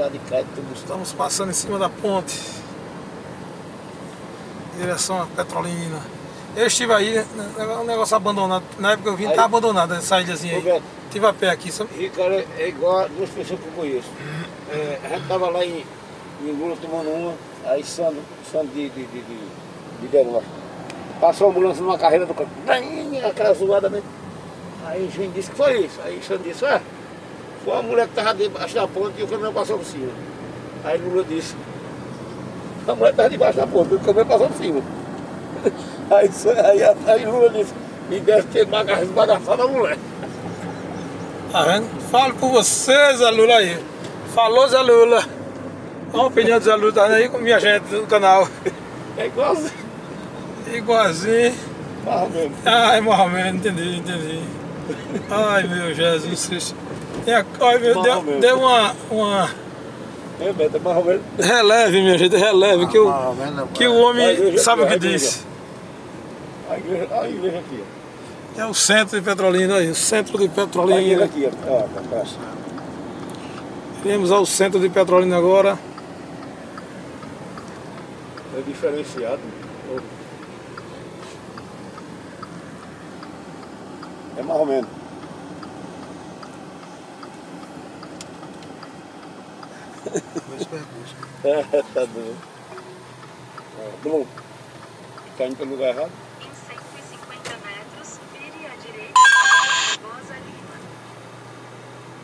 lado de cá, tudo Estamos passando em cima da ponte. Direção a Petrolina. Eu estive aí, né, um negócio abandonado. Na época eu vim, Aí. tá abandonada essa ilhazinha aí. Roberto, Estive a pé aqui, sabe? Ricardo é, é igual a duas pessoas que eu conheço. É, a gente tava lá em, em Angola tomando uma, aí Sandro, Sandro de, de, de, de, de. Passou a ambulância numa carreira do carro, aquela zoada, né? Aí o juiz disse que foi isso. Aí o Sandro disse, ah, foi uma mulher que tava debaixo da ponte e o caminhão passou por cima. Aí Lula disse, a mulher tava debaixo da ponte, o caminhão passou por cima. Aí, aí, aí Lula disse, e deve ter baga- esbagaçado a mulher. Vendo? Falo por você, Zé Lula aí. Falou, Zé Lula. Olha a opinião do Zé Lula, tá aí com minha gente do canal. É igualzinho. Igualzinho. Fala mesmo. Ai, Mohamed, entendi, entendi. Ai, meu Jesus Cristo. Tem a- Ai, meu, deu, deu uma, uma É, Beto, é mais ou menos. releve, minha gente, releve, que o, Marromeno, que o homem igreja sabe o que diz. A igreja, a igreja aqui, ó. É o centro de Petrolina aí, o centro de A igreja Petrolina. aqui, ó. Ó, pra cá. Viemos ao centro de Petrolina agora. É diferenciado. É mais ou menos. Dois percursos. É, tá doido. Blum. Tá indo pelo lugar errado? Em 150 metros, vire à direita. Rosa Lima.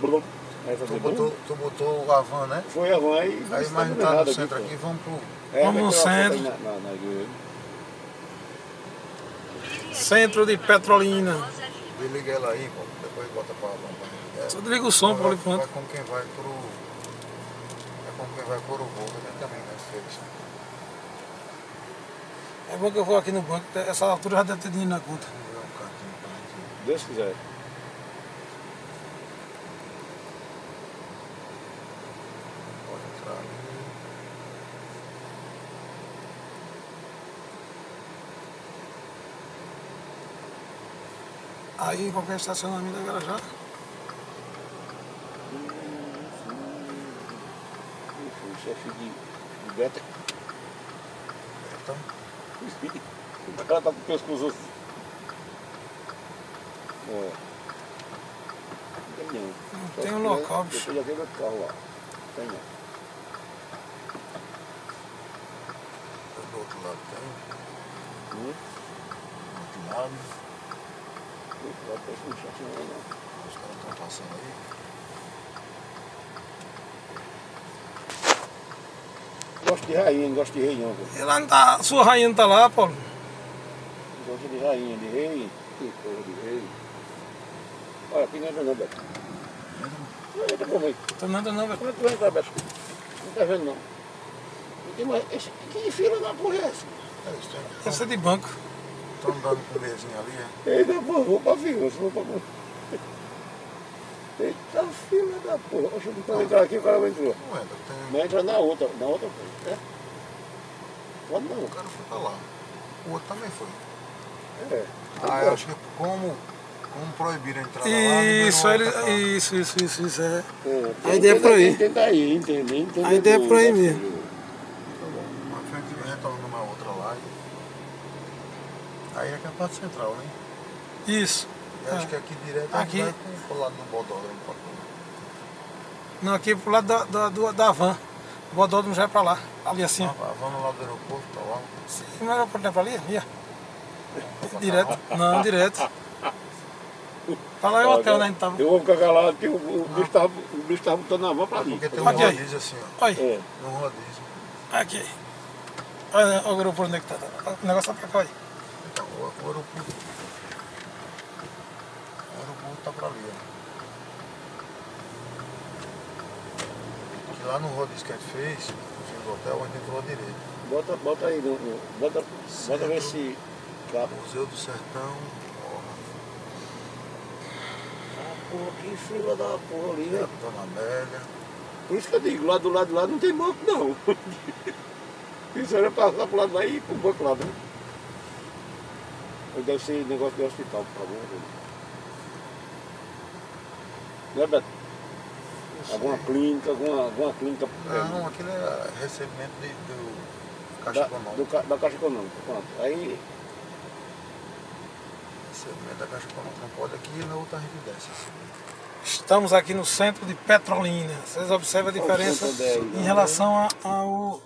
Blum. Tu botou, tu botou a van, né? Foi a van aí. Aí dando tá no centro aqui, vamos pro. É, Vamos no centro. Na, na, na Centro de Petrolina. Desliga ela aí, pô. Depois bota pra É, Só desliga o som por vai, enquanto. vai como quem vai pro. É como quem vai pro Urubu, né? Também, né? Fez. É bom que eu vou aqui no banco, essa altura já deve ter dinheiro na conta. Gente. Deus quiser. Pode entrar ali. Aí qualquer estacionamento agora já. Chefe de, de Beta. Então, O cara tá com o pescoço assim. É. Não tem não. Tem um local, bicho. Depois já tem outro carro lá. Tem não. do outro lado tem. Hum? Do outro lado. Tem um chatinho não. Os caras estão passando aí. Gosto de rainha, não gosto de rei não. pô. E lá não tá, sua rainha não tá lá, Paulo. Gosto de rainha, de rei. Que porra de rei. Olha, aqui não entra não, Beto. Não entra como aí. Tô não, tô não, velho. Como é que tu vai entrar, Beto? Não tá vendo não. Mais. Esse, que fila da porra é essa? É. Deve ser de banco. Estão andando com o ali, é? Eita porra, vou pra fila, se vou pra. Eita fila da porra. Oxe, então entrar aqui, o cara vai entrar. Não entra, tem. Mas entra na outra, na outra coisa, né? Pode não. O cara foi pra lá. O outro também foi. É. Ah, eu acho que como, como proibiram a entrada lá, Isso, ele, outra pra- isso, isso, isso, isso é. É, A ideia é aí. Tenta aí, entende? entende A ideia é aí né, mesmo. filho? Uma frente retorna numa outra lá. Aí é que é a parte central, né? Isso. E acho É. que aqui direto a Aqui. vai pro- lado do bodódromo. Não, aqui pro lado da, da, do- da van. O bodódromo já é pra lá. Ali assim. Ah, Vamos lá do aeroporto, tá lá. Sim, não era pra pra ali? Pra Direto. Não, direto. Pra lá é o hotel, né? A gente tava. Eu vou ficar calado porque o, o bicho tava, o bicho tava botando a mão pra ali. Porque tem um Aqui, aí. rodízio assim, ó. Olha, É. Tem um rodízio. aqui. Olha o grupo onde é que tá. O negócio tá pra cá, olha. Então, o aeroporto. O aeroporto tá pra ali, ó. Que lá no rodízio que a gente fez, no do hotel, a gente entrou à direita. Bota, bota aí, bota, bota ver se capa. Museu do Sertão. Ah, porra, que fila da porra ali, né? Dona Amélia. Por isso que eu digo, lá do lado lá não tem banco não. Isso era passar pro lado lá e ir pro banco lá, né? Deve ser negócio de hospital, por favor. Né, Beto? Alguma clínica, alguma, alguma clínica é, Não, aquilo é recebimento de, do Caixa da, Econômica. do da Caixa Econômica. Pronto. Aí Recebimento da Caixa Econômica não pode aqui e na outra residência. Estamos aqui no centro de Petrolina. Vocês observam a diferença em relação a- ao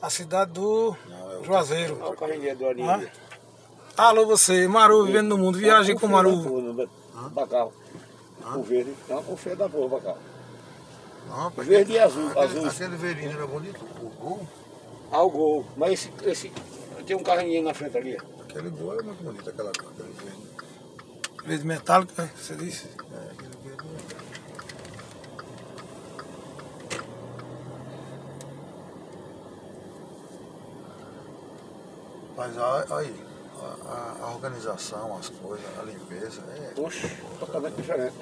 a cidade do Não, é Juazeiro. Olha o carrinho do. Ah? Alô você, Maru vivendo no mundo, viagem com Maru. Carro. O verde. Não, o feio da porra cá. Não, Verde e azul, Aquele, azul. aquele verdinho era bonito. O gol, Ah, o gol. Mas esse, esse. Tem um carrinho na frente ali. aquele gol era muito bonito, aquela, aquele verde. Verde metálico? Você disse? É, aquele verde. Mas aí, a, a- organização, as coisas, a limpeza, é, Oxe, totalmente diferente.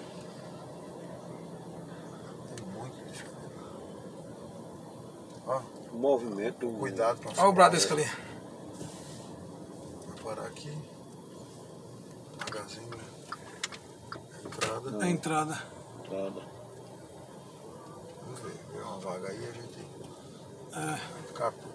é muito diferente. Ó, O movimento. cuidado com as Olha o Bradesco ali. Vou parar aqui. Magazine. Entrada. A entrada. Nada. Vamos ver. Vê uma vaga aí, a gente É, capta.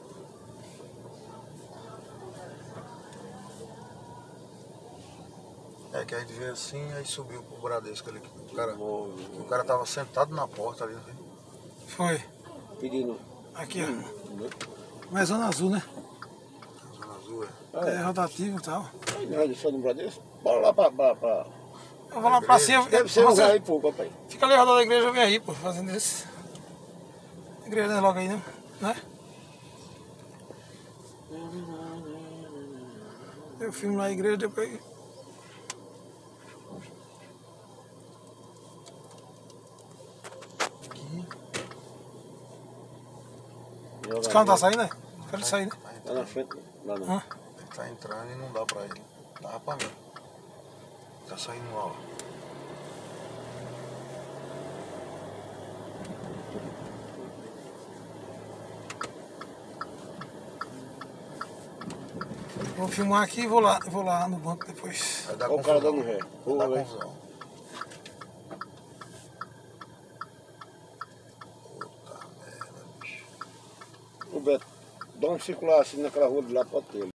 É que a gente veio assim, aí subiu pro Bradesco ali. que O cara, o cara tava sentado na porta ali. né? foi. Pedindo. Aqui, ó. Mas zona azul, né? Na Zona Azul, é. É rotativo e tal. É só no Bradesco? Bora lá pra. pra, pra... Eu vou lá pra cima. Deve ser um aí pouco, papai. Fica ali rodando a igreja, eu venho aí, pô, fazendo isso. A igreja é logo aí, não? Né? Eu filmo lá a igreja, depois. Os carros não tá saindo, né? Quero ele sair, né? Tá na frente. Lá não. Hã? Ele tá entrando e não dá pra ele. Dá pra mim. Tá saindo lá, ó. Vou filmar aqui e vou lá, vou lá no banco depois. Vai dar Olha o cara dando ré. Vai dar confusão. O um circular assim naquela rua de lá, pode ter.